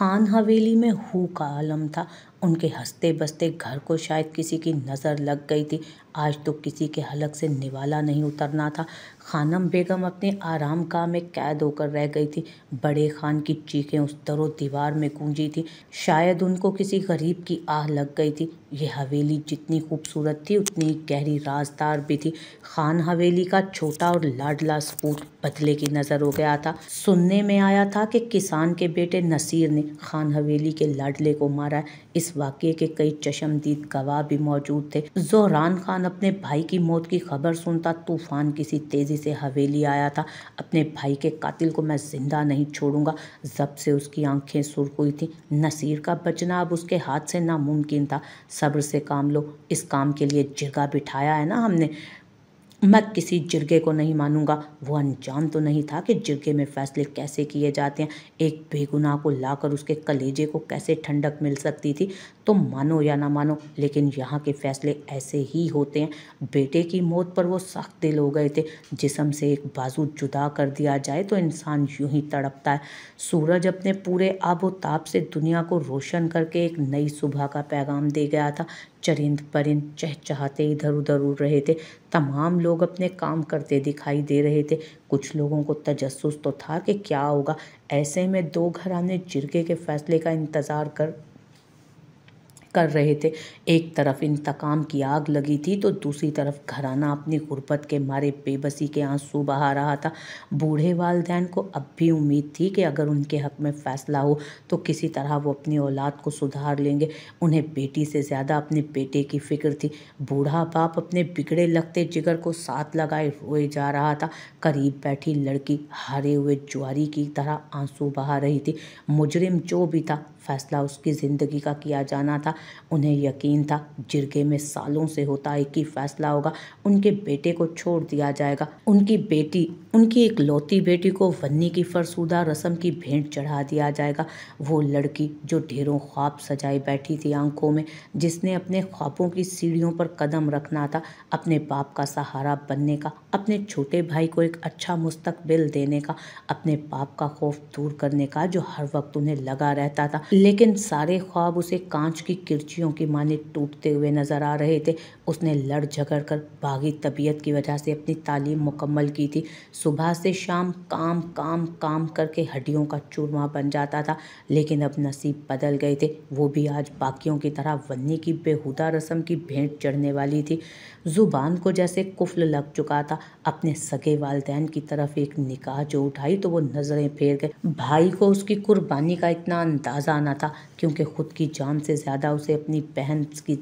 खान हवेली में हु का आलम था। उनके हँसते बसते घर को शायद किसी की नज़र लग गई थी। आज तो किसी के हलक से निवाला नहीं उतरना था। खानम बेगम अपने आराम का में कैद होकर रह गई थी। बड़े खान की चीखें उस दरो दीवार में गूंजी थी। शायद उनको किसी गरीब की आह लग गई थी। ये हवेली जितनी खूबसूरत थी, उतनी गहरी राजदार भी थी। खान हवेली का छोटा और लाडला सपूत बदले की नज़र हो गया था। सुनने में आया था कि किसान के बेटे नसीर ने खान हवेली के लाडले को मारा इस वाक्य के कई चशमदीद गवाह भी मौजूद थे। जोहरान खान अपने भाई की मौत की खबर सुनता तूफ़ान किसी तेज़ी से हवेली आया था। अपने भाई के कातिल को मैं ज़िंदा नहीं छोड़ूँगा। जब से उसकी आँखें सुर्ख हुई थी, नसीर का बचना अब उसके हाथ से नामुमकिन था। सब्र से काम लो, इस काम के लिए जिरगा बिठाया है ना हमने। मैं किसी जिरगे को नहीं मानूँगा। वो अनजान तो नहीं था कि जिरगे में फैसले कैसे किए जाते हैं। एक बेगुनाह को लाकर उसके कलेजे को कैसे ठंडक मिल सकती थी तो मानो या ना मानो लेकिन यहाँ के फैसले ऐसे ही होते हैं। बेटे की मौत पर वो सख्त दिल हो गए थे। जिसम से एक बाजू जुदा कर दिया जाए तो इंसान यूँ ही तड़पता है। सूरज अपने पूरे आबोताब से दुनिया को रोशन करके एक नई सुबह का पैगाम दे गया था। चरिंद परिंद चहचहाते इधर उधर उड़ रहे थे। तमाम लोग अपने काम करते दिखाई दे रहे थे। कुछ लोगों को तजस्स तो था कि क्या होगा। ऐसे में दो घराने जिरके के फैसले का इंतज़ार कर कर रहे थे। एक तरफ़ इंतकाम की आग लगी थी तो दूसरी तरफ़ घराना अपनी गुर्बत के मारे बेबसी के आँसू बहा रहा था। बूढ़े वालदेन को अब भी उम्मीद थी कि अगर उनके हक में फ़ैसला हो तो किसी तरह वो अपनी औलाद को सुधार लेंगे। उन्हें बेटी से ज़्यादा अपने बेटे की फ़िक्र थी। बूढ़ा बाप अपने बिगड़े लगते जिगर को साथ लगाए रोए जा रहा था। करीब बैठी लड़की हारे हुए ज्वारी की तरह आँसू बहा रही थी। मुजरिम जो भी था फैसला उसकी ज़िंदगी का किया जाना था। उन्हें यकीन था, जिरगे में सालों से होता एक ही फैसला होगा। उनके बेटे को छोड़ दिया जाएगा। उनकी बेटी, उनकी एक लौती बेटी को वन्नी की फरसूदा रस्म की भेंट चढ़ा दिया जाएगा। वो लड़की जो ढेरों ख्वाब सजाए बैठी थी आँखों में, जिसने अपने ख्वाबों की सीढ़ियों पर कदम रखना था, अपने बाप का सहारा बनने का, अपने छोटे भाई को एक अच्छा मुस्तकबिल देने का, अपने बाप का खौफ दूर करने का जो हर वक्त उन्हें लगा रहता था। लेकिन सारे ख्वाब उसे कांच की किरचियों की माने टूटते हुए नज़र आ रहे थे। उसने लड़ झगड़ कर बागी तबीयत की वजह से अपनी तालीम मुकम्मल की थी। सुबह से शाम काम काम काम करके हड्डियों का चूरमा बन जाता था, लेकिन अब नसीब बदल गए थे। वो भी आज बाकियों की तरह वन्नी की बेहुदा रस्म की भेंट चढ़ने वाली थी। ज़ुबान को जैसे कुफल लग चुका था। अपने सगे वालदेन की तरफ़ एक निकाह जो उठाई तो वो नज़रें फेर गए। भाई को उसकी कुर्बानी का इतना अंदाज़ा आना था, क्योंकि ख़ुद की जान से ज़्यादा उसे अपनी बहन की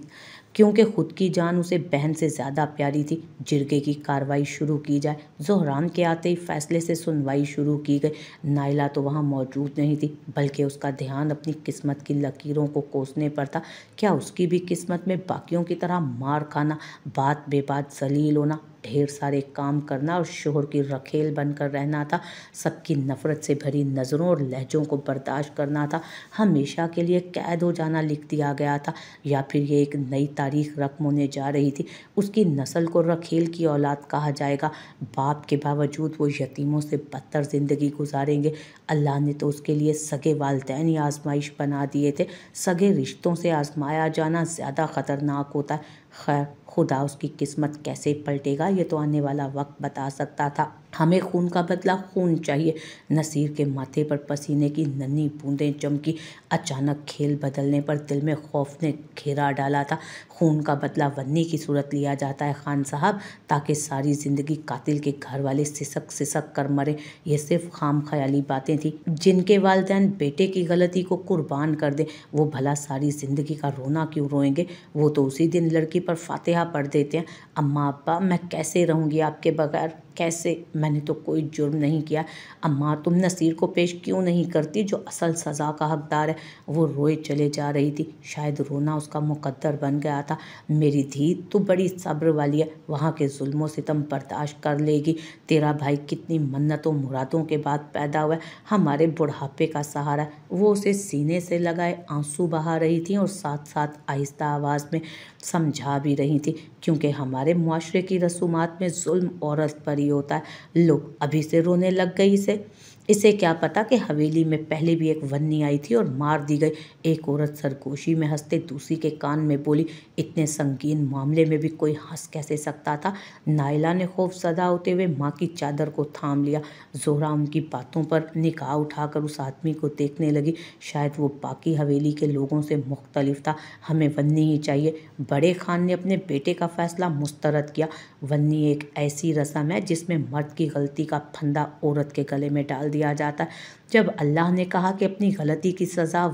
क्योंकि खुद की जान उसे बहन से ज़्यादा प्यारी थी। जिरगे की कार्रवाई शुरू की जाए। जोहरान के आते ही फैसले से सुनवाई शुरू की गई। नाइला तो वहाँ मौजूद नहीं थी, बल्कि उसका ध्यान अपनी किस्मत की लकीरों को कोसने पर था। क्या उसकी भी किस्मत में बाकियों की तरह मार खाना, बात बेबात जलील होना ढेर सारे काम करना और शोहर की रखेल बनकर रहना था। सबकी नफ़रत से भरी नज़रों और लहजों को बर्दाश्त करना था। हमेशा के लिए कैद हो जाना लिख दिया गया था या फिर ये एक नई तारीख रकम होने जा रही थी। उसकी नस्ल को रखेल की औलाद कहा जाएगा। बाप के बावजूद वो यतीमों से बदतर ज़िंदगी गुजारेंगे। अल्लाह ने तो उसके लिए सगे वालदेन आजमाइश बना दिए थे। सगे रिश्तों से आजमाया जाना ज़्यादा ख़तरनाक होता है। खैर खुदा उसकी किस्मत कैसे पलटेगा ये तो आने वाला वक्त बता सकता था। हमें खून का बदला खून चाहिए। नसीर के माथे पर पसीने की नन्ही बूंदें चमकी। अचानक खेल बदलने पर दिल में खौफ ने घेरा डाला था। खून का बदला वन्नी की सूरत लिया जाता है, खान साहब, ताकि सारी ज़िंदगी कातिल के घर वाले सिसक सिसक कर मरे। ये सिर्फ़ खाम ख्याली बातें थी। जिनके वालदेन बेटे की गलती को कुर्बान कर दे, वो भला सारी ज़िंदगी का रोना क्यों रोएँगे? वो तो उसी दिन लड़की पर फातिहा पढ़ देते हैं। अम्मा अब्बा मैं कैसे रहूँगी आपके बगैर? कैसे? मैंने तो कोई जुर्म नहीं किया। अम्मा, तुम नसीर को पेश क्यों नहीं करती? जो असल सज़ा का हकदार है, वो रोए चले जा रही थी। शायद रोना उसका मुकद्दर बन गया था। मेरी धी, तू बड़ी सब्र वाली है। वहाँ के जुल्मों से तुम बर्दाश्त कर लेगी। तेरा भाई कितनी मन्नतों, मुरादों के बाद पैदा हुआ हमारे बुढ़ापे का सहारा वो उसे सीने से लगाए आँसू बहा रही थी और साथ साथ आहिस्ता आवाज़ में समझा भी रही थी, क्योंकि हमारे माशरे की रसूमात में जुल्म औरत पर ही होता है। लो, अभी से रोने लग गई इसे। इसे क्या पता कि हवेली में पहले भी एक वन्नी आई थी और मार दी गई। एक औरत सरगोशी में हँसते, दूसरी के कान में बोली, इतने संगीन मामले में भी कोई हंस कैसे सकता था? नायला ने खौफ सदा होते हुए माँ की चादर को थाम लिया। जोहरा उनकी बातों पर निकाह उठाकर उस आदमी को देखने लगी। शायद वो बाकी हवेली के लोगों से मुख्तलिफ़ था। हमें वन्नी ही चाहिए। बड़े खान ने अपने बेटे का फैसला मुस्तरद किया। वन्नी एक ऐसी रस्म है जिसमें मर्द की गलती का फंदा औरत के गले में डाल दिया। जाता। है जब अल्लाह ने कहा कि अपनी गलती की सज़ा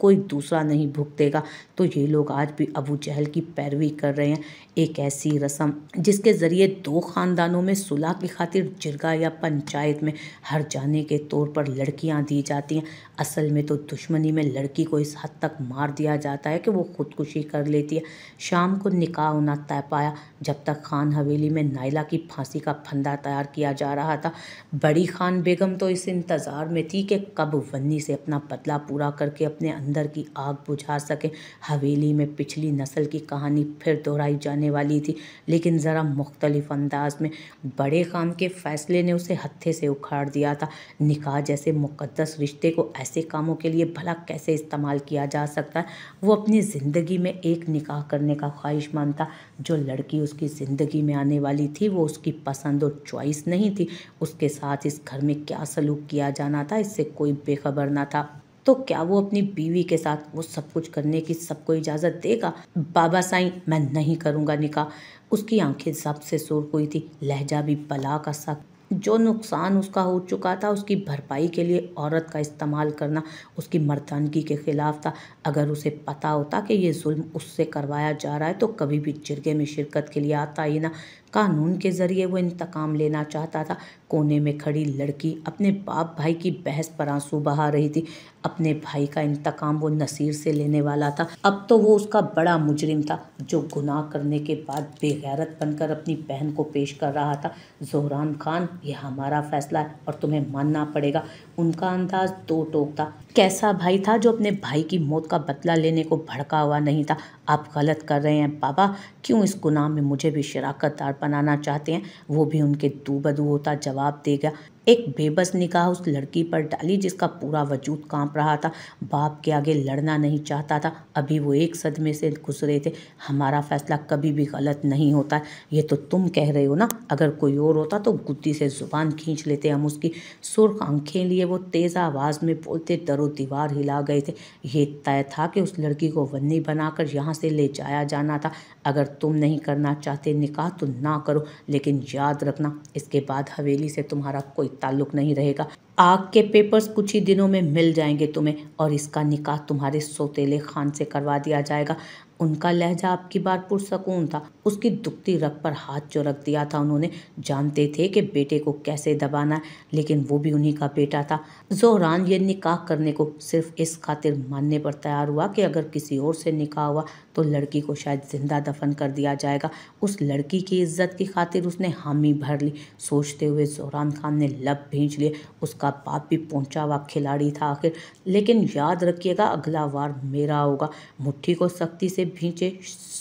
कोई दूसरा नहीं भुगतेगा तो ये लोग आज भी अबू जहल की पैरवी कर रहे हैं। एक ऐसी रस्म जिसके ज़रिए दो ख़ानदानों में सुलह की खातिर जिरगा या पंचायत में हर जाने के तौर पर लड़कियाँ दी जाती हैं। असल में तो दुश्मनी में लड़की को इस हद तक मार दिया जाता है कि वो खुदकुशी कर लेती है। शाम को निकाह होना तय पाया। जब तक खान हवेली में नाइला की फांसी का फंदा तैयार किया जा रहा था, बड़ी खान बेगम तो इस इंतज़ार में थी कि कब वन्नी से अपना बदला पूरा करके अपने अंदर की आग बुझा सके। हवेली में पिछली नस्ल की कहानी फिर दोहराई जाने वाली थी, लेकिन ज़रा मुख्तलिफ़ अंदाज में बड़े खान के फैसले ने उसे हत्थे से उखाड़ दिया था। निकाह जैसे मुकदस रिश्ते को ऐसे कामों के लिए भला कैसे इस्तेमाल किया जा सकता है? वो अपनी ज़िंदगी में एक निकाह करने का ख्वाहिशमंद था जो लड़की उसकी ज़िंदगी में आने वाली थी, वो उसकी पसंद और चॉइस नहीं थी। उसके साथ इस घर में क्या सलूक किया जाना था, इससे कोई बेखबर ना था। तो क्या वो अपनी बीवी के साथ वो सब कुछ करने की सबको इजाज़त देगा? बाबा साईं, मैं नहीं करूँगा निकाह। उसकी आँखें जब से सुर हुई थी। लहजा भी बला का सा। जो नुकसान उसका हो चुका था, उसकी भरपाई के लिए औरत का इस्तेमाल करना उसकी मर्दानगी के ख़िलाफ़ था। अगर उसे पता होता कि ये जुल्म उससे करवाया जा रहा है तो कभी भी जिरगे में शिरकत के लिए आता ही ना। कानून के ज़रिए वो इंतकाम लेना चाहता था। कोने में खड़ी लड़की अपने बाप भाई की बहस पर आँसू बहा रही थी। अपने भाई का इंतकाम वो नसीर से लेने वाला था। अब तो वो उसका बड़ा मुजरिम था, जो गुनाह करने के बाद बेगैरत बनकर अपनी बहन को पेश कर रहा था। जोहरान खान, ये हमारा फैसला है और तुम्हें मानना पड़ेगा। उनका अंदाज दो टोक था। कैसा भाई था जो अपने भाई की मौत का बदला लेने को भड़का हुआ नहीं था? आप गलत कर रहे हैं, बाबा। क्यों इस गुनाह में मुझे भी शराकतदार बनाना चाहते हैं वो भी उनके दू बदू होता जवाब देगा। एक बेबस निगाह उस लड़की पर डाली जिसका पूरा वजूद काँप रहा था। बाप के आगे लड़ना नहीं चाहता था। अभी वो एक सदमे से गुजरे थे। हमारा फैसला कभी भी गलत नहीं होता। ये तो तुम कह रहे हो ना? अगर कोई और होता तो गुद्दी से ज़ुबान खींच लेते हम उसकी। सुर्ख आँखें लिए वो तेज़ आवाज़ में बोलते दरो दीवार हिला गए थे। ये तय था कि उस लड़की को वन्नी बनाकर यहाँ से ले जाया जाना था। अगर तुम नहीं करना चाहते निकाह तो ना करो, लेकिन याद रखना, इसके बाद हवेली से तुम्हारा कोई ताल्लुक नहीं रहेगा। आग के पेपर्स कुछ ही दिनों में मिल जाएँगे तुम्हें और इसका निकाह तुम्हारे सोतेले खान से करवा दिया जाएगा। उनका लहजा आपकी बार पुरसकून था। उसकी दुखती रग पर हाथ जो रख दिया था उन्होंने, जानते थे कि बेटे को कैसे दबाना है, लेकिन वो भी उन्हीं का बेटा था। जोहरान ये निकाह करने को सिर्फ़ इस खातिर मानने पर तैयार हुआ कि अगर किसी और से निकाह हुआ तो लड़की को शायद ज़िंदा दफन कर दिया जाएगा। उस लड़की की इज़्ज़त की खातिर उसने हामी भर ली। सोचते हुए जोहरान खान ने लब भींच लिए। उसका बाप भी पहुँचा हुआ खिलाड़ी था आखिर। लेकिन याद रखिएगा, अगला वार मेरा होगा। मुट्ठी को सख्ती से भींचे,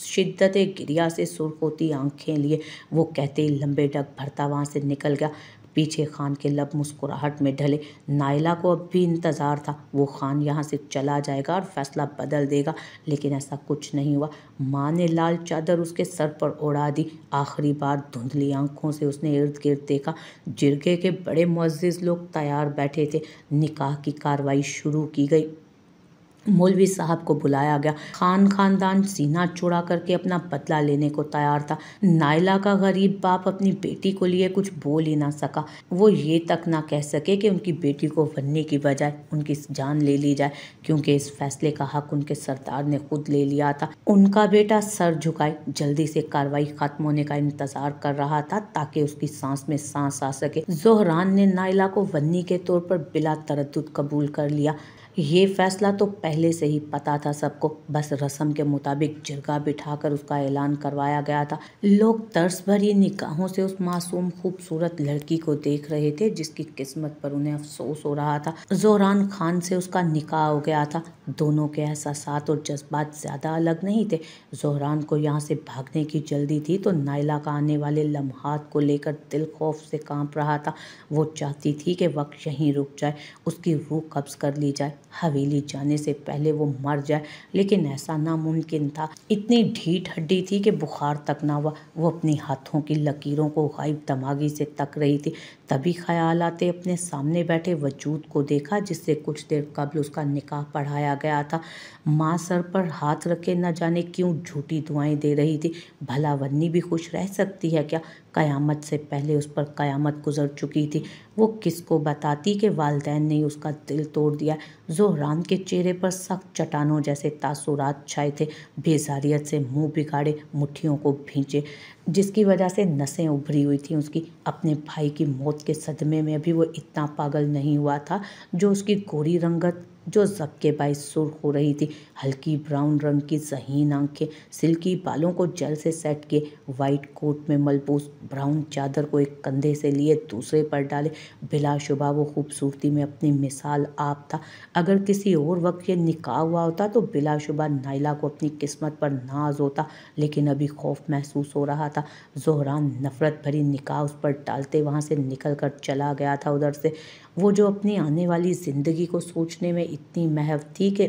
शिद्दत गिरिया से सुर्ख होती आँखें लिए। वो कहते ही लंबे डग भरता वहाँ से निकल गया। पीछे खान के लब मुस्कुराहट में ढले। नाइला को अब भी इंतज़ार था। वो खान यहाँ से चला जाएगा और फैसला बदल देगा। लेकिन ऐसा कुछ नहीं हुआ। माँ ने लाल चादर उसके सर पर उड़ा दी। आखिरी बार धुंधली आँखों से उसने इर्द गिर्द देखा। जिरगे के बड़े मुज्ज़ लोग तैयार बैठे थे। निकाह की कार्रवाई शुरू की गई। मौलवी साहब को बुलाया गया। खान खानदान सीना चुड़ा करके अपना बदला लेने को तैयार था। नायला का गरीब बाप अपनी बेटी को लिए कुछ बोल ही ना सका। वो ये तक ना कह सके कि उनकी बेटी को बनने की बजाय उनकी जान ले ली जाए, क्योंकि इस फैसले का हक उनके सरदार ने खुद ले लिया था। उनका बेटा सर झुकाए, जल्दी से कार्रवाई खत्म होने का इंतज़ार कर रहा था, ताकि उसकी सांस में सांस आ सके। जोहरान ने नायला को वन्नी के तौर पर बिला तरद कबूल कर लिया। ये फैसला तो पहले से ही पता था सबको। बस रस्म के मुताबिक जिरगा बिठाकर उसका ऐलान करवाया गया था। लोग तर्स भरी निगाहों से उस मासूम, खूबसूरत लड़की को देख रहे थे, जिसकी किस्मत पर उन्हें अफसोस हो रहा था। जोरान खान से उसका निकाह हो गया था। दोनों के एहसास और जज्बात ज़्यादा अलग नहीं थे। जोहरान को यहाँ से भागने की जल्दी थी तो नायला का आने वाले लम्हात को लेकर दिल खौफ से काँप रहा था। वो चाहती थी कि वक्त यहीं रुक जाए, उसकी रूह कब्ज कर ली जाए। हवेली जाने से पहले वो मर जाए। लेकिन ऐसा नामुमकिन था। इतनी ढीठ हड्डी थी कि बुखार तक ना हुआ। वो अपनी हाथों की लकीरों को गायब दमागी से तक रही थी। तभी ख्याल आते अपने सामने बैठे वजूद को देखा, जिससे कुछ देर कबल उसका निकाह पढ़ाया गया था। माँ सर पर हाथ रखे न जाने क्यों झूठी दुआएँ दे रही थी। भला वन्नी भी खुश रह सकती है क्या? क़यामत से पहले उस पर क़यामत गुजर चुकी थी। वो किसको बताती कि वालदेन ने उसका दिल तोड़ दिया? जोहरान के चेहरे पर सख्त चट्टानों जैसे तासुरात छाए थे। बेजारियत से मुँह बिगाड़े मुट्ठियों को भींचे, जिसकी वजह से नसें उभरी हुई थी उसकी। अपने भाई की मौत के सदमे में भी वो इतना पागल नहीं हुआ था जो उसकी गोरी रंगत जो जब के बाईस सुर्ख हो रही थी। हल्की ब्राउन रंग की जहीन आँखें, सिल्की बालों को जल से सेट किए वाइट कोट में मलबूस, ब्राउन चादर को एक कंधे से लिए, दूसरे पर डाले। बिलाशुबा वो खूबसूरती में अपनी मिसाल आप था। अगर किसी और वक्त ये निकाह हुआ होता तो बिलाशुबा नाइला को अपनी किस्मत पर नाज होता, लेकिन अभी खौफ महसूस हो रहा था। जोहरान नफरत भरी निकाह उस पर डालते वहाँ से निकल कर चला गया था उधर से। वो जो अपनी आने वाली ज़िंदगी को सोचने में इतनी महव थी कि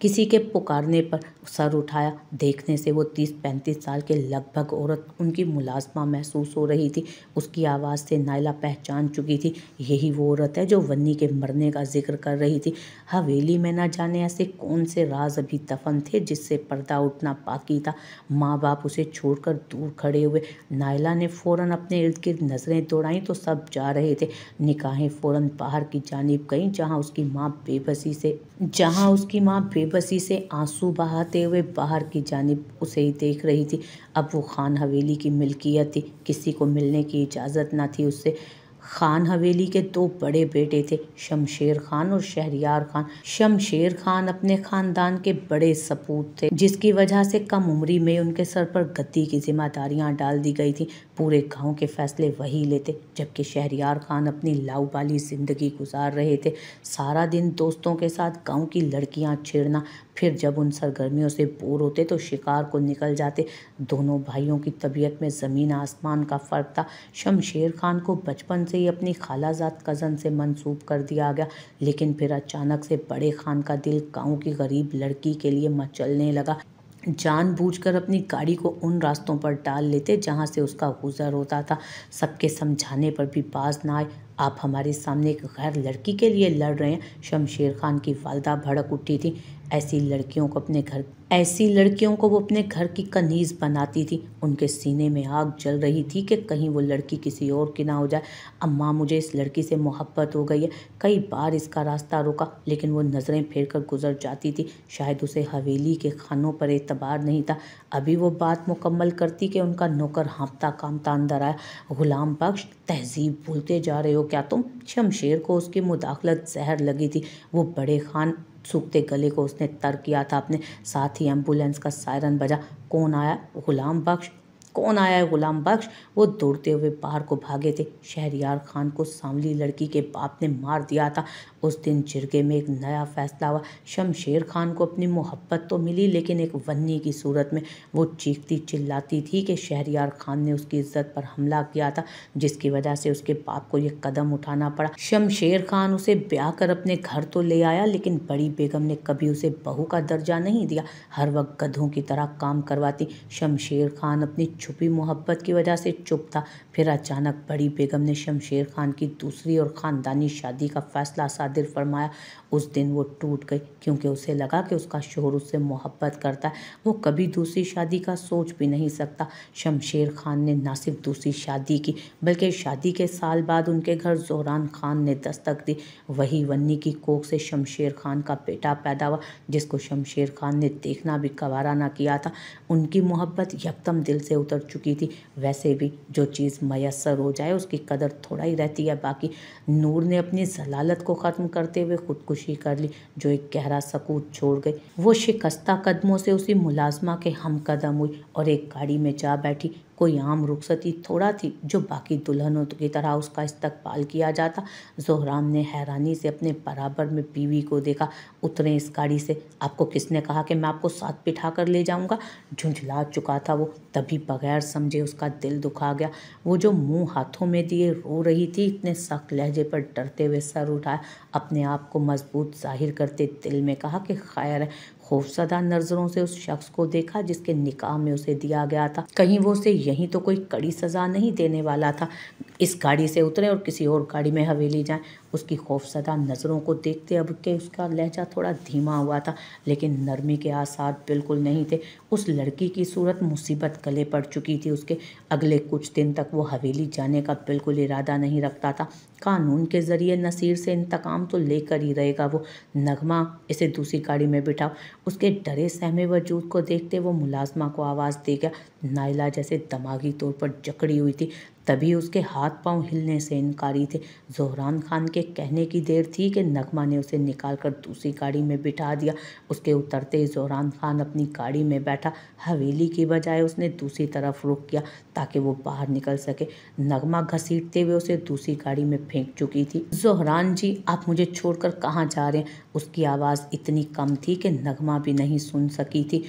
किसी के पुकारने पर सर उठाया। देखने से वो तीस पैंतीस साल के लगभग औरत उनकी मुलाजमा महसूस हो रही थी। उसकी आवाज़ से नायला पहचान चुकी थी। यही वो औरत है जो वन्नी के मरने का ज़िक्र कर रही थी। हवेली में ना जाने ऐसे कौन से राज अभी दफन थे जिससे पर्दा उठना बाकी था। माँ बाप उसे छोड़कर दूर खड़े हुए। नायला ने फ़ौरन अपने इर्द गिर्द नज़रें दौड़ाई तो सब जा रहे थे। निकाहें फ़ौरन बाहर की जानब गईं जहाँ उसकी माँ बेबसी से, जहाँ उसकी माँ बेबसी से आँसू बहाते हुए बाहर की जानब उसे ही देख रही थी। अब वो खान हवेली की मिल्कियत थी। किसी को मिलने की इजाज़त ना थी उससे। खान हवेली के दो बड़े बेटे थे, शमशेर खान और शहरियार खान। शमशेर खान अपने खानदान के बड़े सपूत थे, जिसकी वजह से कम उम्री में उनके सर पर गद्दी की जिम्मेदारियाँ डाल दी गई थी। पूरे गाँव के फैसले वही लेते, जबकि शहरियार खान अपनी लाउबाली ज़िंदगी गुजार रहे थे। सारा दिन दोस्तों के साथ गाँव की लड़कियाँ छेड़ना फिर जब उन सरगर्मियों से बोर होते तो शिकार को निकल जाते। दोनों भाइयों की तबीयत में ज़मीन आसमान का फ़र्क था। शमशेर खान को बचपन से ही अपनी खालाजात कज़न से मंसूब कर दिया गया। लेकिन फिर अचानक से बड़े खान का दिल गाँव की गरीब लड़की के लिए मचलने लगा। जानबूझकर अपनी गाड़ी को उन रास्तों पर डाल लेते जहाँ से उसका गुजर होता था। सबके समझाने पर भी बाज ना आए। आप हमारे सामने एक गैर लड़की के लिए लड़ रहे हैं। शमशेर खान की वालदा भड़क उठी थी। ऐसी लड़कियों को अपने घर, ऐसी लड़कियों को वो अपने घर की कनीज बनाती थी। उनके सीने में आग जल रही थी कि कहीं वो लड़की किसी और की ना हो जाए। अम्मा, मुझे इस लड़की से मोहब्बत हो गई है। कई बार इसका रास्ता रुका, लेकिन वो नज़रें फेर कर गुजर जाती थी। शायद उसे हवेली के खानों पर एतबार नहीं था। अभी वो बात मुकम्मल करती कि उनका नौकर हाँपता कामता अंदर आया। गुलाम बख्श, तहजीब भूलते जा रहे हो क्या तुम? शमशेर को उसकी मुदाखलत जहर लगी थी। वो बड़े खान सूखते गले को उसने तर किया था। अपने साथ ही एंबुलेंस का सायरन बजा। कौन आया? गुलाम बख्श। कौन आया है गुलाम बख्श? वो दौड़ते हुए बाहर को भागे थे। शहरियार खान को सांवली लड़की के बाप ने मार दिया था। उस दिन जिरगे में एक नया फैसला हुआ। शमशेर खान को अपनी मोहब्बत तो मिली, लेकिन एक वन्नी की सूरत में वो चीखती चिल्लाती थी कि शहरियार खान ने उसकी इज़्ज़त पर हमला किया था, जिसकी वजह से उसके बाप को ये कदम उठाना पड़ा। शमशेर खान उसे ब्याह कर अपने घर तो ले आया, लेकिन बड़ी बेगम ने कभी उसे बहू का दर्जा नहीं दिया। हर वक्त गधों की तरह काम करवाती। शमशेर खान अपनी छुपी मोहब्बत की वजह से चुप था। फिर अचानक बड़ी बेगम ने शमशेर खान की दूसरी और ख़ानदानी शादी का फैसला सादिर फरमाया उस दिन वो टूट गई, क्योंकि उसे लगा कि उसका शोहर उससे मोहब्बत करता है। वो कभी दूसरी शादी का सोच भी नहीं सकता। शमशेर खान ने ना सिर्फ़ दूसरी शादी की, बल्कि शादी के साल बाद उनके घर जोहरान खान ने दस्तक दी। वही वन्नी की कोख से शमशेर खान का बेटा पैदा हुआ, जिसको शमशेर खान ने देखना भी कवारा ना किया था। उनकी मोहब्बत यकदम दिल से उतर चुकी थी। वैसे भी जो चीज़ मैसर हो जाए, उसकी कदर थोड़ा ही रहती है। बाकी नूर ने अपनी जलालत को ख़त्म करते हुए खुदकुशी खामोशी कर ली, जो एक गहरा सकूत छोड़ गई। वो शिकस्ता कदमों से उसी मुलाजमा के हम कदम हुई और एक गाड़ी में जा बैठी। कोई आम रुखसती थोड़ा थी, जो बाकी दुल्हनों की तरह उसका इस्तकबाल किया जाता। जोहरान ने हैरानी से अपने बराबर में बीवी को देखा। उतरे इस गाड़ी से, आपको किसने कहा कि मैं आपको साथ बिठा कर ले जाऊँगा? झुंझला चुका था वो, तभी बगैर समझे उसका दिल दुखा गया। वो जो मुँह हाथों में दिए रो रही थी, इतने सख्त लहजे पर डरते हुए सर उठाया। अपने आप को मज़बूत ज़ाहिर करते दिल में कहा कि खैर है खौफसदा नज़रों से उस शख्स को देखा जिसके निकाह में उसे दिया गया था। कहीं वो उसे यहीं तो कोई कड़ी सजा नहीं देने वाला था। इस गाड़ी से उतरे और किसी और गाड़ी में हवेली जाएँ। उसकी खौफसदा नज़रों को देखते अब के उसका लहजा थोड़ा धीमा हुआ था, लेकिन नरमी के आसार बिल्कुल नहीं थे। उस लड़की की सूरत मुसीबत गले पड़ चुकी थी उसके। अगले कुछ दिन तक वो हवेली जाने का बिल्कुल इरादा नहीं रखता था। कानून के ज़रिए नसीर से इंतकाम तो लेकर ही रहेगा वो। नगमा, इसे दूसरी गाड़ी में बिठाओ। उसके डरे सहमे वजूद को देखते वो मुलाजमा को आवाज़ दे गया। नाइला जैसे दिमागी तौर पर जकड़ी हुई थी, तभी उसके हाथ पाँव हिलने से इनकारी थे। जोहरान खान के कहने की देर थी कि नगमा ने उसे निकाल कर दूसरी गाड़ी में बिठा दिया। उसके उतरते ही जोहरान खान अपनी गाड़ी में बैठा। हवेली की बजाय उसने दूसरी तरफ़ रुक किया ताकि वो बाहर निकल सके। नगमा घसीटते हुए उसे दूसरी गाड़ी में फेंक चुकी थी। जोहरान जी, आप मुझे छोड़कर कहाँ जा रहे हैं? उसकी आवाज़ इतनी कम थी कि नगमा भी नहीं सुन सकी थी।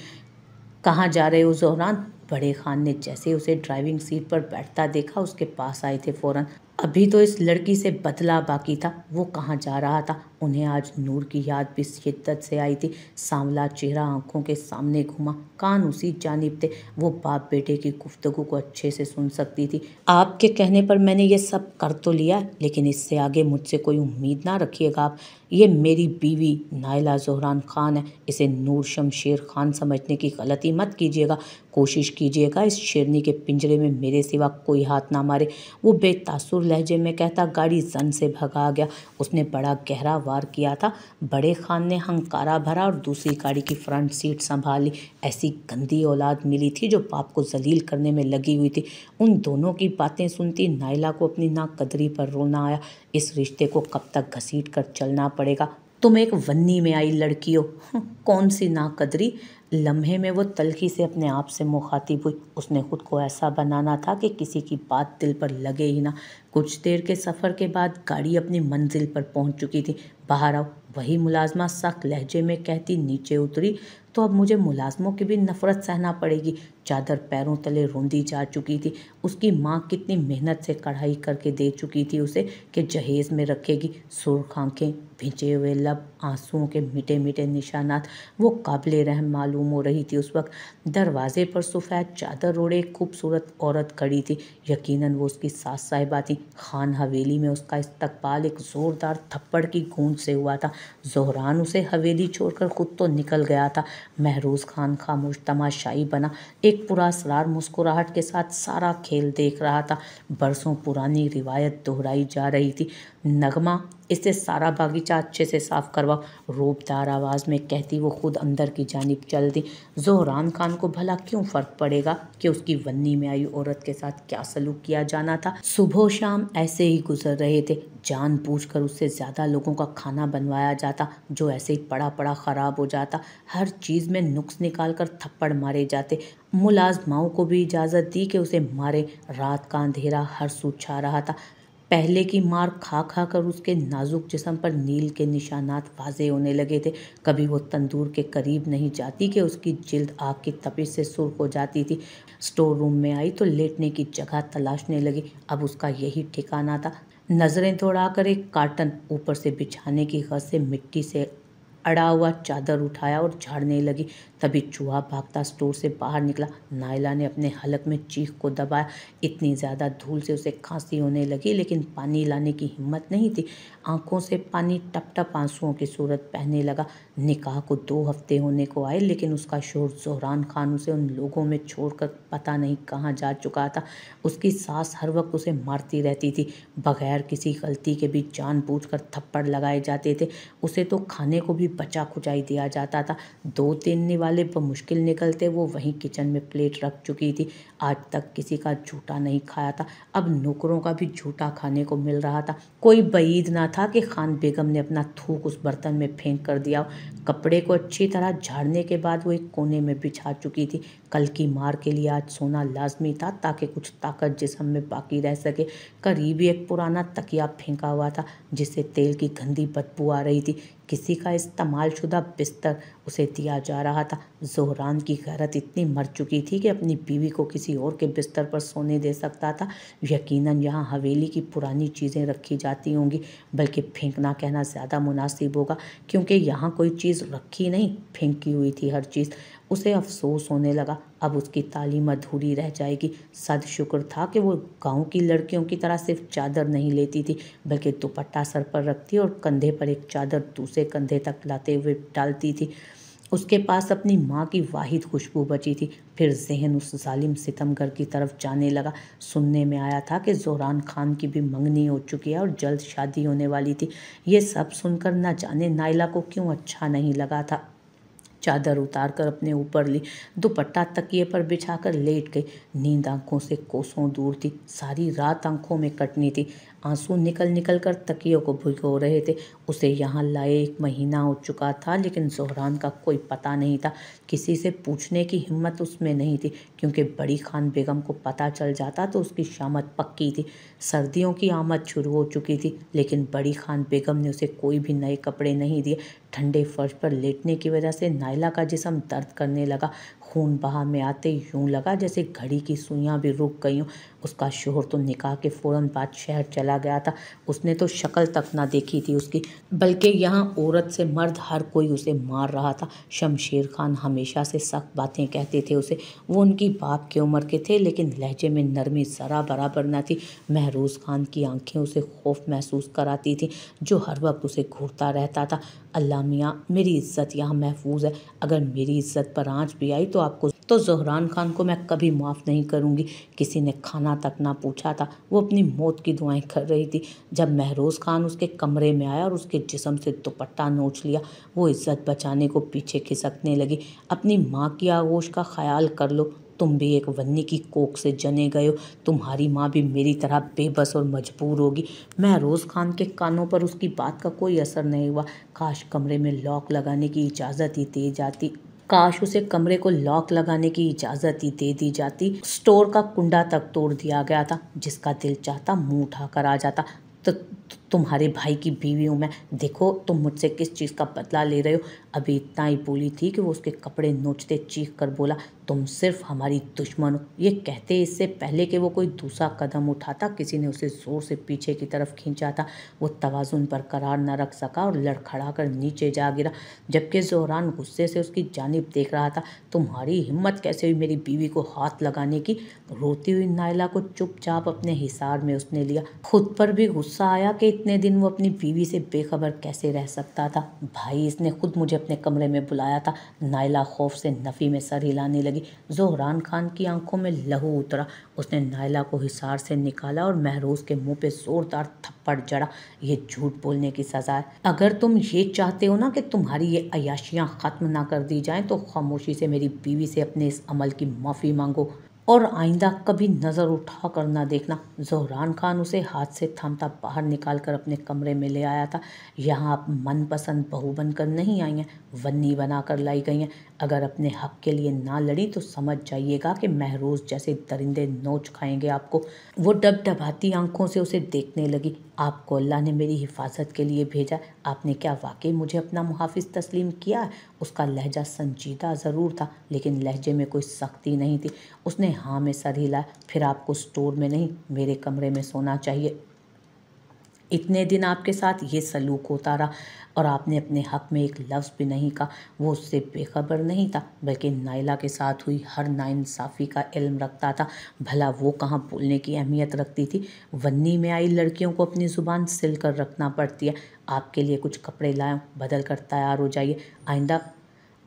कहाँ जा रहे हो जोहरान? बड़े खान ने जैसे उसे ड्राइविंग सीट पर बैठता देखा, उसके पास आए थे फ़ौरन। अभी तो इस लड़की से बदला बाकी था। वो कहाँ जा रहा था? उन्हें आज नूर की याद भी शिद्दत से आई थी। सांवला चेहरा आँखों के सामने घुमा। कान उसी जानिब थे। वो बाप बेटे की गुफ्तगु को अच्छे से सुन सकती थी। आपके कहने पर मैंने ये सब कर तो लिया, लेकिन इससे आगे मुझसे कोई उम्मीद ना रखिएगा आप। ये मेरी बीवी नायला जहरान खान है। इसे नूर शमशेर खान समझने की गलती मत कीजिएगा। कोशिश कीजिएगा इस शेरनी के पिंजरे में मेरे सिवा कोई हाथ ना मारे। वो बेतासुर लहजे में कहता, गाड़ी जन से भगा गया। उसने बड़ा गहरा वार किया था। बड़े खान ने हंकारा भरा और दूसरी गाड़ी की फ्रंट सीट संभाल। ली ऐसी गंदी औलाद मिली थी जो बाप को जलील करने में लगी हुई थी। उन दोनों की बातें सुनती नायला को अपनी नाकदरी पर रोना आया। इस रिश्ते को कब तक घसीट कर चलना पड़ेगा? तुम एक वन्नी में आई लड़की हो। कौन सी नाकदरी? लम्हे में वो तलखी से अपने आप से मुखातिब हुई। उसने खुद को ऐसा बनाना था कि किसी की बात दिल पर लगे ही ना। कुछ देर के सफ़र के बाद गाड़ी अपनी मंजिल पर पहुँच चुकी थी। बाहर आओ, वही मुलाजमा सख्त लहजे में कहती, नीचे उतरी। तो अब मुझे मुलाजमों की भी नफ़रत सहना पड़ेगी। चादर पैरों तले रोंदी जा चुकी थी। उसकी माँ कितनी मेहनत से कढ़ाई करके दे चुकी थी उसे कि जहेज़ में रखेगी सुर्ख आँखें भिंचे हुए लब, आंसुओं के मीठे मीठे निशानात। वो काबिल रहम मालूम हो रही थी उस वक्त। दरवाजे पर सफ़ेद चादर ओढ़े खूबसूरत औरत खड़ी थी। यकीनन वो उसकी सास साहिबा थी। खान हवेली में उसका इस्तकबाल एक ज़ोरदार थप्पड़ की गूंज से हुआ था। जोहरान उसे हवेली छोड़कर खुद तो निकल गया था। महरूज खान खामोश तमाशाई बना। एक पुरासरार मुस्कुराहट के साथ सारा खेल देख रहा था। बरसों पुरानी रिवायत दोहराई जा रही थी। नगमा इससे सारा बागीचा अच्छे से साफ़ करवाओ रोबदार आवाज़ में कहती, वो खुद अंदर की जानिब चल दी। जोहरान खान को भला क्यों फ़र्क पड़ेगा कि उसकी वन्नी में आई औरत के साथ क्या सलूक किया जाना था? सुबह शाम ऐसे ही गुजर रहे थे। जान पूछ कर उससे ज़्यादा लोगों का खाना बनवाया जाता, जो ऐसे ही पड़ा पड़ा ख़राब हो जाता। हर चीज़ में नुक्स निकाल कर थप्पड़ मारे जाते। मुलाजमाओं को भी इजाज़त दी कि उसे मारे। रात का अंधेरा हर सू छा रहा था। पहले की मार खा खा कर उसके नाजुक जिस्म पर नील के निशानात वाजे होने लगे थे। कभी वो तंदूर के करीब नहीं जाती कि उसकी जिल्द आग की तपिश से सुर्ख हो जाती थी। स्टोर रूम में आई तो लेटने की जगह तलाशने लगी। अब उसका यही ठिकाना था। नज़रें दौड़ाकर एक कार्टन ऊपर से बिछाने की गज से मिट्टी से अड़ा हुआ चादर उठाया और झाड़ने लगी। तभी चूहा भागता, स्टोर से बाहर निकला। नायला ने अपने हलक में चीख को दबाया। इतनी ज़्यादा धूल से उसे खांसी होने लगी, लेकिन पानी लाने की हिम्मत नहीं थी। आँखों से पानी टप टप आंसुओं की सूरत पहने लगा। निकाह को दो हफ़्ते होने को आए, लेकिन उसका शोर जोहरान खान उसे उन लोगों में छोड़कर पता नहीं कहाँ जा चुका था। उसकी सास हर वक्त उसे मारती रहती थी। बगैर किसी गलती के भी जान बूझ कर थप्पड़ लगाए जाते थे। उसे तो खाने को भी बचा खुचाई दिया जाता था। दो तीन निवाले मुश्किल निकलते, वो वहीं किचन में प्लेट रख चुकी थी। आज तक किसी का झूठा नहीं खाया था। अब नौकरों का भी झूठा खाने को मिल रहा था। कोई बईद ना था कि खान बेगम ने अपना थूक उस बर्तन में फेंक कर दिया कपड़े को अच्छी तरह झाड़ने के बाद वो एक कोने में बिछा चुकी थी। कल की मार के लिए आज सोना लाजमी था ताकि कुछ ताकत जिसम में बाकी रह सके। करीब एक पुराना तकिया फेंका हुआ था, जिससे तेल की गंदी बदबू आ रही थी। किसी का इस्तेमाल शुदा बिस्तर उसे दिया जा रहा था। जोहरान की गैरत इतनी मर चुकी थी कि अपनी बीवी को किसी और के बिस्तर पर सोने दे सकता था। यकीनन यहाँ हवेली की पुरानी चीज़ें रखी जाती होंगी, बल्कि फेंकना कहना ज़्यादा मुनासिब होगा, क्योंकि यहाँ कोई चीज़ रखी नहीं, फेंकी हुई थी हर चीज़। उसे अफसोस होने लगा। अब उसकी तालीम अधूरी रह जाएगी। सद शुक्र था कि वो गाँव की लड़कियों की तरह सिर्फ़ चादर नहीं लेती थी, बल्कि दुपट्टा सर पर रखती और कंधे पर एक चादर दूसरे कंधे तक लाते हुए डालती थी। उसके पास अपनी माँ की वाहिद खुशबू बची थी। फिर जहन उस जालिम सितमगर की तरफ़ जाने लगा। सुनने में आया था कि जोरान खान की भी मंगनी हो चुकी है और जल्द शादी होने वाली थी। ये सब सुनकर न जाने नाइला को क्यों अच्छा नहीं लगा था। चादर उतार कर अपने ऊपर ली। दुपट्टा तकिए पर बिछाकर लेट गई। नींद आँखों से कोसों दूर थी। सारी रात आँखों में कटनी थी। आँसू निकल निकल कर तकियों को भिगो रहे थे। उसे यहाँ लाए एक महीना हो चुका था, लेकिन जोहरान का कोई पता नहीं था। किसी से पूछने की हिम्मत उसमें नहीं थी, क्योंकि बड़ी खान बेगम को पता चल जाता तो उसकी शामत पक्की थी। सर्दियों की आमद शुरू हो चुकी थी, लेकिन बड़ी खान बेगम ने उसे कोई भी नए कपड़े नहीं दिए। ठंडे फर्श पर लेटने की वजह से नायला का जिसम दर्द करने लगा। खून बहा में आते यूँ लगा जैसे घड़ी की सुइयाँ भी रुक गई हों। उसका शोहर तो निकाह के फ़ौरन बाद शहर चला गया था। उसने तो शक्ल तक ना देखी थी उसकी, बल्कि यहाँ औरत से मर्द हर कोई उसे मार रहा था। शमशेर खान हमेशा से सख्त बातें कहते थे उसे। वो उनकी बाप की उम्र के थे, लेकिन लहजे में नरमी ज़रा बराबर न थी। महरूज खान की आँखें उसे खौफ महसूस कराती थी, जो हर वक्त उसे घूरता रहता था। अल्लाह मियाँ, मेरी इज़्ज़त यहाँ महफूज है। अगर मेरी इज़्ज़त पर आँच भी आई तो आपको तो जहरान खान को मैं कभी माफ़ नहीं करूँगी। किसी ने खाना तक ना पूछा था। वो अपनी मौत की दुआएँ कर रही थी। जब महरोज़ खान उसके कमरे में आया और उसके जिसम से दुपट्टा नोच लिया, वो इज़्ज़त बचाने को पीछे खिसकने लगी। अपनी माँ की आगोश का ख्याल कर लो। तुम भी एक वन्नी की कोक से जने गए हो। तुम्हारी माँ भी मेरी तरह बेबस और मजबूर होगी। मैं रोज़ खान के कानों पर उसकी बात का कोई असर नहीं हुआ। काश कमरे में लॉक लगाने की इजाज़त ही दे जाती। काश उसे कमरे को लॉक लगाने की इजाज़त ही दे दी जाती। स्टोर का कुंडा तक तोड़ दिया गया था, जिसका दिल चाहता मुँह उठाकर आ जाता। तो तुम्हारे भाई की बीवी हूँ मैं, देखो तुम मुझसे किस चीज़ का बदला ले रहे हो। अभी इतना ही बोली थी कि वो उसके कपड़े नोचते, चीख कर बोला, तुम सिर्फ़ हमारी दुश्मन हो। ये कहते इससे पहले कि वो कोई दूसरा कदम उठाता, किसी ने उसे ज़ोर से पीछे की तरफ़ खींचा था। वो तोज़ुन पर करार न रख सका और लड़खड़ा कर नीचे जा गिरा, जबकि जोहरान गुस्से से उसकी जानब देख रहा था, तुम्हारी हिम्मत कैसे हुई मेरी बीवी को हाथ लगाने की? रोती हुई नायला को चुपचाप अपने हिसार में उसने लिया। खुद पर भी गुस्सा आया कि इतने दिन वो अपनी बीवी से बेखबर कैसे रह सकता था? भाई, इसने खुद मुझे अपने कमरे में बुलाया था। नायला खौफ से नफ़ी में सर हिलाने लगी। जोहरान खान की आँखों में लहू उतरा। उसने नायला को हिसार से निकाला और महरोज के मुँह पे जोरदार थप्पड़ जड़ा। ये झूठ बोलने की सजा है। अगर तुम ये चाहते हो ना कि तुम्हारी ये अयाशियाँ ख़त्म ना कर दी जाएँ तो खामोशी से मेरी बीवी से अपने इस अमल की माफ़ी मांगो। और आइंदा कभी नज़र उठा कर ना देखना। जहरान खान उसे हाथ से थामता बाहर निकाल कर अपने कमरे में ले आया था। यहाँ आप मनपसंद बहू बनकर नहीं आई हैं, वन्नी बना कर लाई गई हैं। अगर अपने हक के लिए ना लड़ी तो समझ जाइएगा कि महरोज जैसे दरिंदे नोच खाएँगे आपको। वो डब डबाती आँखों से उसे देखने लगी। आपको अल्लाह ने मेरी हिफाजत के लिए भेजा। आपने क्या वाकई मुझे अपना मुहाफ़ तस्लीम किया? उसका लहजा संजीदा ज़रूर था, लेकिन लहजे में कोई सख्ती नहीं थी। उसने हाँ में सर हिलाया फिर आपको स्टोर में नहीं, मेरे कमरे में सोना चाहिए। इतने दिन आपके साथ ये सलूक होता रहा और आपने अपने हक में एक लफ्ज़ भी नहीं कहा, वो उससे बेखबर नहीं था, बल्कि नाइला के साथ हुई हर नाइंसाफ़ी का इल्म रखता था। भला वो कहाँ बोलने की अहमियत रखती थी? वन्नी में आई लड़कियों को अपनी ज़ुबान सिल कर रखना पड़ती है। आपके लिए कुछ कपड़े लाएँ बदल कर तैयार हो जाइए। आइंदा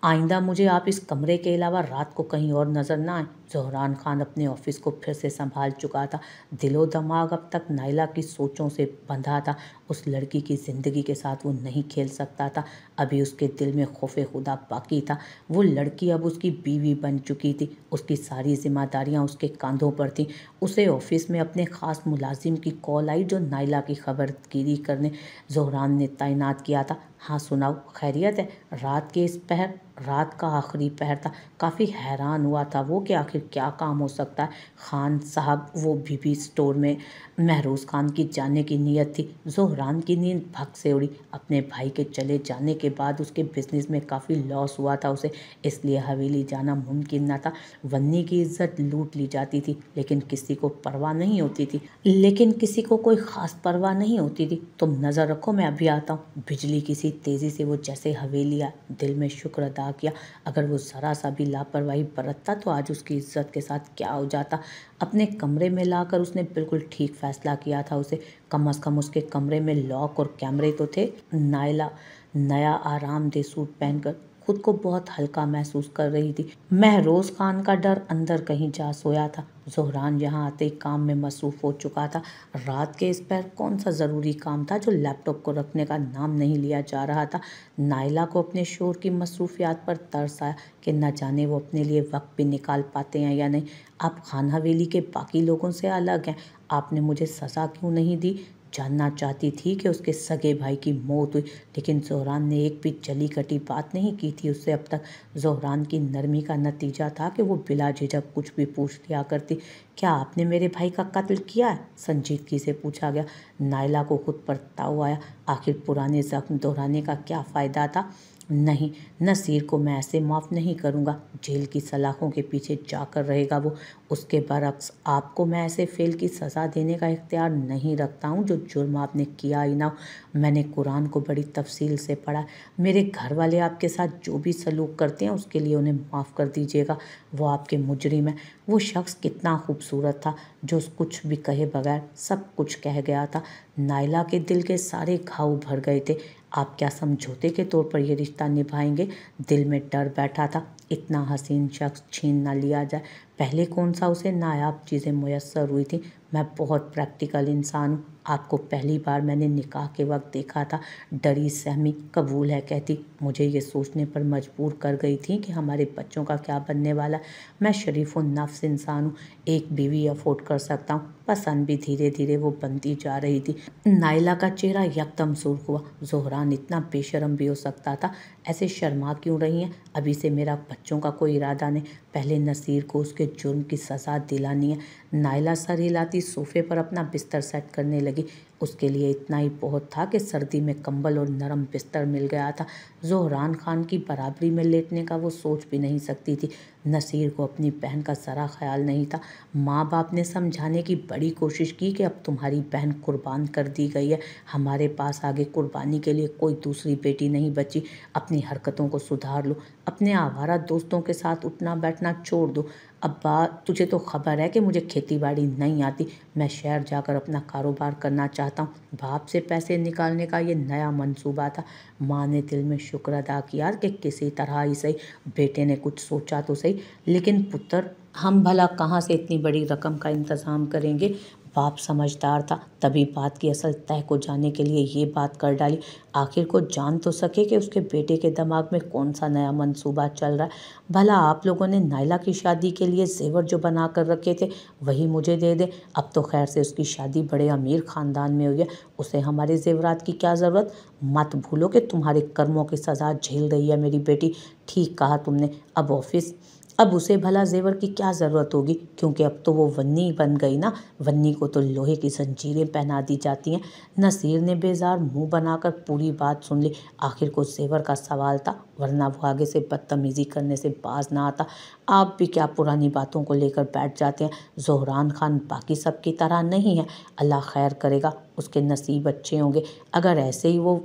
आइंदा मुझे आप इस कमरे के अलावा रात को कहीं और नज़र ना आए। जहरान खान अपने ऑफ़िस को फिर से संभाल चुका था। दिलो दिमाग अब तक नाइला की सोचों से बंधा था। उस लड़की की ज़िंदगी के साथ वो नहीं खेल सकता था। अभी उसके दिल में खौफ खुदा बाकी था। वो लड़की अब उसकी बीवी बन चुकी थी। उसकी सारी जिम्मेदारियाँ उसके कंधों पर थीं। उसे ऑफ़िस में अपने ख़ास मुलाजिम की कॉल आई जो नाइला की खबरगिरी करने जहरान ने तैनात किया था। हाँ सुनाओ, खैरियत है? रात के इस पहर, रात का आखिरी पहर था। काफ़ी हैरान हुआ था वो कि आखिर क्या काम हो सकता है? खान साहब, वो बीबी स्टोर में महरूज खान की जाने की नीयत थी। जोहरान की नींद भग से उड़ी। अपने भाई के चले जाने के बाद उसके बिज़नेस में काफ़ी लॉस हुआ था उसे। इसलिए हवेली जाना मुमकिन न था। वन्नी की इज़्ज़त लूट ली जाती थी, लेकिन किसी को परवाह नहीं होती थी। लेकिन किसी को कोई ख़ास परवाह नहीं होती थी। तुम नज़र रखो, मैं अभी आता हूँ। बिजली किसी तेज़ी से वो जैसे हवेली आया दिल में शुक्र अदा किया। अगर वो ज़रा सा भी लापरवाही बरतता तो आज उसकी इज़्ज़त के साथ क्या हो जाता। अपने कमरे में लाकर उसने बिल्कुल ठीक फैसला किया था उसे। कम अज़ कम उसके कमरे में लॉक और कैमरे तो थे। नायला, नया आरामदेह सूट पहनकर खुद को बहुत हल्का महसूस कर रही थी। महरोज खान का डर अंदर कहीं जा सोया था। जोहरान यहाँ आते ही काम में मसरूफ़ हो चुका था। रात के इस पर कौन सा ज़रूरी काम था जो लैपटॉप को रखने का नाम नहीं लिया जा रहा था? नाइला को अपने शोर की मसरूफियात पर तरस आया कि न जाने वो अपने लिए वक्त भी निकाल पाते हैं या नहीं। आप खान हवेली के बाकी लोगों से अलग हैं। आपने मुझे सज़ा क्यों नहीं दी? जानना चाहती थी कि उसके सगे भाई की मौत हुई, लेकिन जोहरान ने एक भी जली कटी बात नहीं की थी। उससे अब तक जोहरान की नरमी का नतीजा था कि वो बिला झिझक कुछ भी पूछ लिया करती, क्या आपने मेरे भाई का कत्ल किया है? संजीदगी से पूछा गया। नायला को खुद पर ताव आया। आखिर पुराने जख्म दोहराने का क्या फ़ायदा था? नहीं, नसीर को मैं ऐसे माफ़ नहीं करूँगा। जेल की सलाखों के पीछे जाकर रहेगा वो। उसके बरक्स आपको मैं ऐसे फेल की सज़ा देने का इख्तियार नहीं रखता हूँ, जो जुर्म आपने किया ही ना मैंने कुरान को बड़ी तफसील से पढ़ा। मेरे घर वाले आपके साथ जो भी सलूक करते हैं, उसके लिए उन्हें माफ़ कर दीजिएगा। वो आपके मुजरिम है। वो शख्स कितना खूबसूरत था, जो कुछ भी कहे बगैर सब कुछ कह गया था। नाइला के दिल के सारे घाव भर गए थे। आप क्या समझौते के तौर पर यह रिश्ता निभाएँगे? दिल में डर बैठा था। इतना हसीन शख्स छीन ना लिया जाए। पहले कौन सा उसे नायाब चीज़ें मैसर हुई थी? मैं बहुत प्रैक्टिकल इंसान हूँ। आपको पहली बार मैंने निकाह के वक्त देखा था। डरी, सहमी, कबूल है कहती। मुझे ये सोचने पर मजबूर कर गई थी कि हमारे बच्चों का क्या बनने वाला मैं शरीफ व नफ्स इंसान हूँ। एक बीवी अफोर्ड कर सकता हूँ। पसंद भी धीरे धीरे वो बनती जा रही थी। नाइला का चेहरा यकदम सुर्ख हुआ। जोहरान इतना बेशरम भी हो सकता था। ऐसे शर्मा क्यों रही हैं? अभी से मेरा बच्चों का कोई इरादा नहीं। पहले नसीर को उसके जुर्म की सज़ा दिलानी है। नाइला सर हिलाती सोफे पर अपना बिस्तर सेट करने लगी। उसके लिए इतना ही बहुत था कि सर्दी में कंबल और नरम बिस्तर मिल गया था। जोहरान खान की बराबरी में लेटने का वो सोच भी नहीं सकती थी। नसीर को अपनी बहन का ज़रा ख्याल नहीं था। माँ बाप ने समझाने की बड़ी कोशिश की कि अब तुम्हारी बहन कुर्बान कर दी गई है। हमारे पास आगे कुर्बानी के लिए कोई दूसरी बेटी नहीं बची। अपनी हरकतों को सुधार लो। अपने आवारा दोस्तों के साथ उठना बैठना छोड़ दो। अब्बा, तुझे तो खबर है कि मुझे खेती बाड़ी नहीं आती। मैं शहर जाकर अपना कारोबार करना चाहता हूँ। बाप से पैसे निकालने का ये नया मंसूबा था। माँ ने दिल में शुक्र अदा किया कि किसी तरह ही सही बेटे ने कुछ सोचा तो सही, लेकिन पुत्र, हम भला कहाँ से इतनी बड़ी रकम का इंतज़ाम करेंगे? बाप समझदार था, तभी बात की असल तय को जानने के लिए ये बात कर डाली। आखिर को जान तो सके कि उसके बेटे के दिमाग में कौन सा नया मंसूबा चल रहा है। भला आप लोगों ने नायला की शादी के लिए जेवर जो बना कर रखे थे, वही मुझे दे दे। अब तो खैर से उसकी शादी बड़े अमीर ख़ानदान में हुई है। उसे हमारे जेवरात की क्या ज़रूरत? मत भूलो कि तुम्हारे कर्मों की सज़ा झेल रही है मेरी बेटी। ठीक कहा तुमने। अब ऑफ़िस अब उसे भला जेवर की क्या ज़रूरत होगी? क्योंकि अब तो वो वन्नी बन गई ना। वन्नी को तो लोहे की जंजीरें पहना दी जाती हैं। नसीर ने बेजार मुँह बनाकर पूरी बात सुन ली। आखिर को जेवर का सवाल था, वरना वो आगे से बदतमीज़ी करने से बाज ना आता। आप भी क्या पुरानी बातों को लेकर बैठ जाते हैं? जोहरान खान बाकी सब की तरह नहीं है। अल्लाह खैर करेगा, उसके नसीब अच्छे होंगे। अगर ऐसे ही वो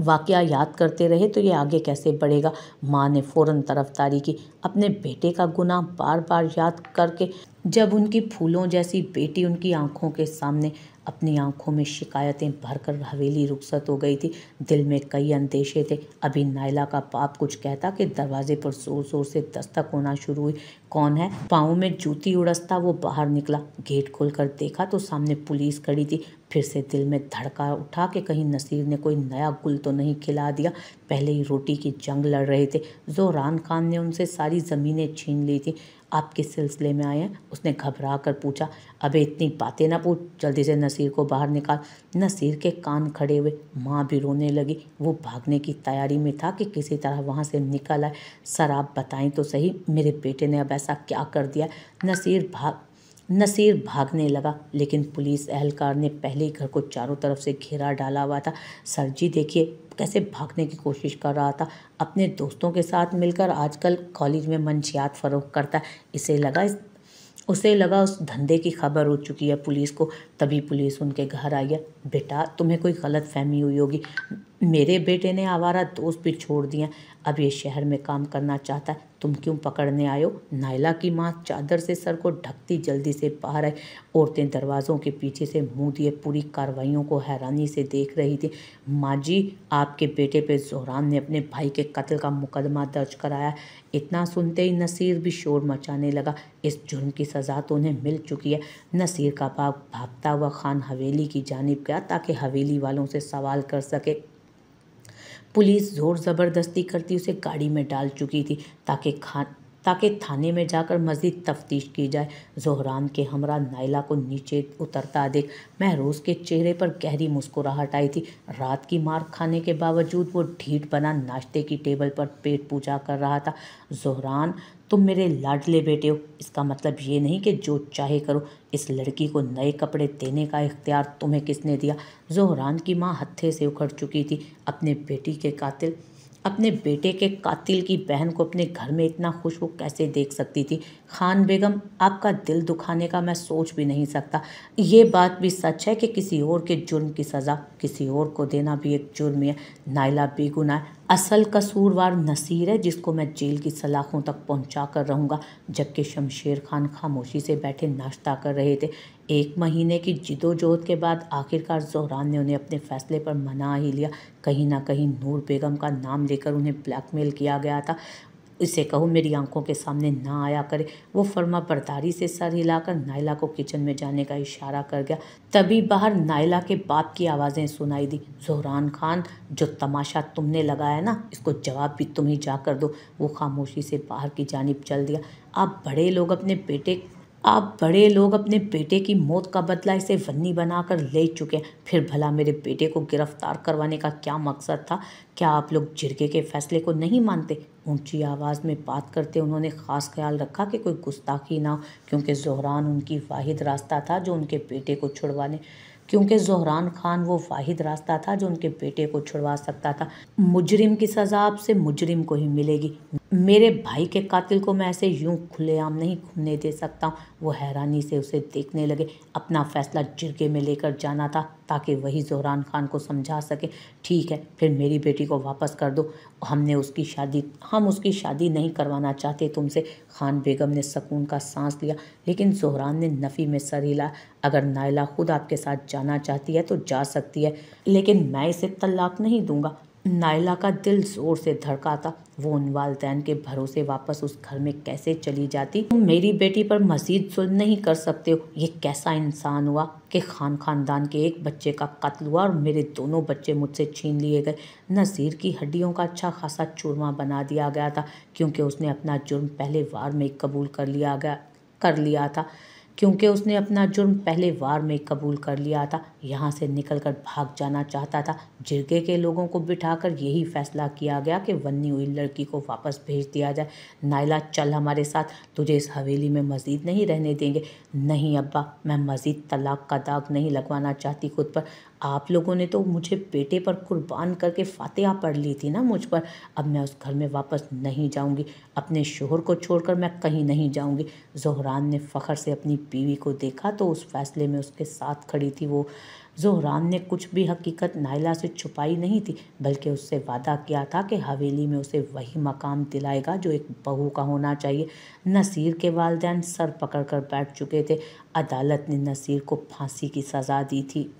वाक़ याद करते रहे तो ये आगे कैसे बढ़ेगा? माँ ने फ़ौरन तरफदारी की। अपने बेटे का गुनाह बार बार याद करके जब उनकी फूलों जैसी बेटी उनकी आँखों के सामने अपनी आँखों में शिकायतें भरकर हवेली रुखसत हो गई थी। दिल में कई अंदेशे थे। अभी नायला का पाप कुछ कहता कि दरवाजे पर ज़ोर ज़ोर से दस्तक होना शुरू हुई। कौन है? पाँव में जूती उड़सता वो बाहर निकला। गेट खोलकर देखा तो सामने पुलिस खड़ी थी। फिर से दिल में धड़का उठा के कहीं नसीर ने कोई नया गुल तो नहीं खिला दिया। पहले ही रोटी की जंग लड़ रहे थे। जोरान खान ने उनसे सारी ज़मीनें छीन ली थी। आप किस सिलसिले में आए हैं। उसने घबरा कर पूछा, अबे, इतनी बातें ना पूछ। जल्दी से नसीर को बाहर निकाल। नसीर के कान खड़े हुए। माँ भी रोने लगी। वो भागने की तैयारी में था कि किसी तरह वहाँ से निकल आए। सर, आप बताएँ तो सही, मेरे बेटे ने अब ऐसा क्या कर दिया? नसीर भाग नसीर भागने लगा, लेकिन पुलिस एहलकार ने पहले ही घर को चारों तरफ़ से घेरा डाला हुआ था। सर जी, देखिए, कैसे भागने की कोशिश कर रहा था। अपने दोस्तों के साथ मिलकर आजकल कॉलेज में मंशियात फ़रोख करता इसे लगा इस, उसे लगा उस धंधे की खबर हो चुकी है पुलिस को। तभी पुलिस उनके घर आई है। बेटा, तुम्हें कोई गलत फहमी हुई होगी। मेरे बेटे ने आवारा दोस्त भी छोड़ दिया। अब ये शहर में काम करना चाहता है। तुम क्यों पकड़ने आयो? नायला की माँ चादर से सर को ढकती जल्दी से बाहर आई। औरतें दरवाज़ों के पीछे से मुँह दिए पूरी कार्रवाइयों को हैरानी से देख रही थी। माँ जी, आपके बेटे पे जोहरान ने अपने भाई के कत्ल का मुकदमा दर्ज कराया। इतना सुनते ही नसीर भी शोर मचाने लगा। इस जुर्म की सज़ा तो उन्हें मिल चुकी है। नसीर का बाप भागता हुआ खान हवेली की जानब गया ताकि हवेली वालों से सवाल कर सके। पुलिस ज़ोर ज़बरदस्ती करती उसे गाड़ी में डाल चुकी थी ताकि खान ताकि थाने में जाकर मज़ीद तफ्तीश की जाए। जोहरान के हमरा नाइला को नीचे उतरता देख महरोज़ के चेहरे पर गहरी मुस्कुराहट आई थी। रात की मार खाने के बावजूद वो ढीठ बना नाश्ते की टेबल पर पेट पूजा कर रहा था। जोहरान, तुम मेरे लाडले बेटे हो। इसका मतलब ये नहीं कि जो चाहे करो। इस लड़की को नए कपड़े देने का इख्तियार तुम्हें किसने दिया? जोहरान की माँ हत्थे से उखड़ चुकी थी। अपने बेटी के कातिल अपने बेटे के कातिल की बहन को अपने घर में इतना खुश वो कैसे देख सकती थी? खान बेगम, आपका दिल दुखाने का मैं सोच भी नहीं सकता। ये बात भी सच है कि किसी और के जुर्म की सज़ा, किसी और को देना भी एक जुर्म है नाइला बेगुनाह असल कसूरवार नसीर है जिसको मैं जेल की सलाखों तक पहुँचा कर रहूँगा, जबकि शमशेर खान खामोशी से बैठे नाश्ता कर रहे थे। एक महीने की जिदोजहद के बाद आखिरकार जोहरान ने उन्हें अपने फैसले पर मना ही लिया। कहीं ना कहीं नूर बेगम का नाम लेकर उन्हें ब्लैकमेल किया गया था। इसे कहो, मेरी आँखों के सामने ना आया करे। वो फर्मा बरदारी से सर हिलाकर नायला को किचन में जाने का इशारा कर गया। तभी बाहर नायला के बाप की आवाज़ें सुनाई दी। जोहरान खान, जो तमाशा तुमने लगाया ना, इसको जवाब भी तुम ही जा कर दो। वो खामोशी से बाहर की जानब चल दिया। आप बड़े लोग अपने बेटे आप बड़े लोग अपने बेटे की मौत का बदला इसे वन्नी बनाकर ले चुके हैं। फिर भला मेरे बेटे को गिरफ़्तार करवाने का क्या मकसद था? क्या आप लोग जिरगे के फैसले को नहीं मानते? ऊँची आवाज़ में बात करते उन्होंने ख़ास ख्याल रखा कि कोई गुस्ताखी ना हो, क्योंकि जहरान उनकी वाहिद रास्ता था जो उनके बेटे को छुड़वाने क्योंकि जहरान खान वो वाहिद रास्ता था जो उनके बेटे को छुड़वा सकता था। मुजरिम की सज़ा अब से मुजरिम को ही मिलेगी। मेरे भाई के कातिल को मैं ऐसे यूँ खुलेआम नहीं घूमने दे सकता। वो हैरानी से उसे देखने लगे। अपना फैसला जिरगे में लेकर जाना था ताकि वही जोहरान खान को समझा सके। ठीक है, फिर मेरी बेटी को वापस कर दो। हमने उसकी शादी, हम उसकी शादी नहीं करवाना चाहते तुमसे। खान बेगम ने सकून का सांस लिया, लेकिन जोहरान ने नफ़ी में सर हिला। अगर नायला खुद आपके साथ जाना चाहती है तो जा सकती है, लेकिन मैं इसे तलाक नहीं दूँगा। नायला का दिल ज़ोर से धड़का था वो उन वालदेन के भरोसे वापस उस घर में कैसे चली जाती? तुम मेरी बेटी पर मजीद जुल्म नहीं कर सकते हो। ये कैसा इंसान हुआ कि खान खानदान के एक बच्चे का कत्ल हुआ और मेरे दोनों बच्चे मुझसे छीन लिए गए। नज़ीर की हड्डियों का अच्छा खासा चूरमा बना दिया गया था, क्योंकि उसने अपना जुर्म पहले वार में कबूल कर लिया गया, कर लिया था। क्योंकि उसने अपना जुर्म पहले वार में कबूल कर लिया था। यहाँ से निकलकर भाग जाना चाहता था। जिरगे के लोगों को बिठाकर यही फैसला किया गया कि वन्नी हुई लड़की को वापस भेज दिया जाए। नायला, चल हमारे साथ। तुझे इस हवेली में मज़ीद नहीं रहने देंगे। नहीं, अब्बा, मैं मज़ीद तलाक का दाग नहीं लगवाना चाहती खुद पर। आप लोगों ने तो मुझे बेटे पर कुर्बान करके फातिहा पढ़ ली थी ना मुझ पर। अब मैं उस घर में वापस नहीं जाऊँगी। अपने शोहर को छोड़कर मैं कहीं नहीं जाऊँगी। जहरान ने फ़खर से अपनी बीवी को देखा तो उस फैसले में उसके साथ खड़ी थी वो। जोहरान ने कुछ भी हकीकत नायला से छुपाई नहीं थी, बल्कि उससे वादा किया था कि हवेली में उसे वही मकाम दिलाएगा जो एक बहू का होना चाहिए। नसीर के वालदेन सर पकड़ कर बैठ चुके थे। अदालत ने नसीर को फांसी की सज़ा दी थी।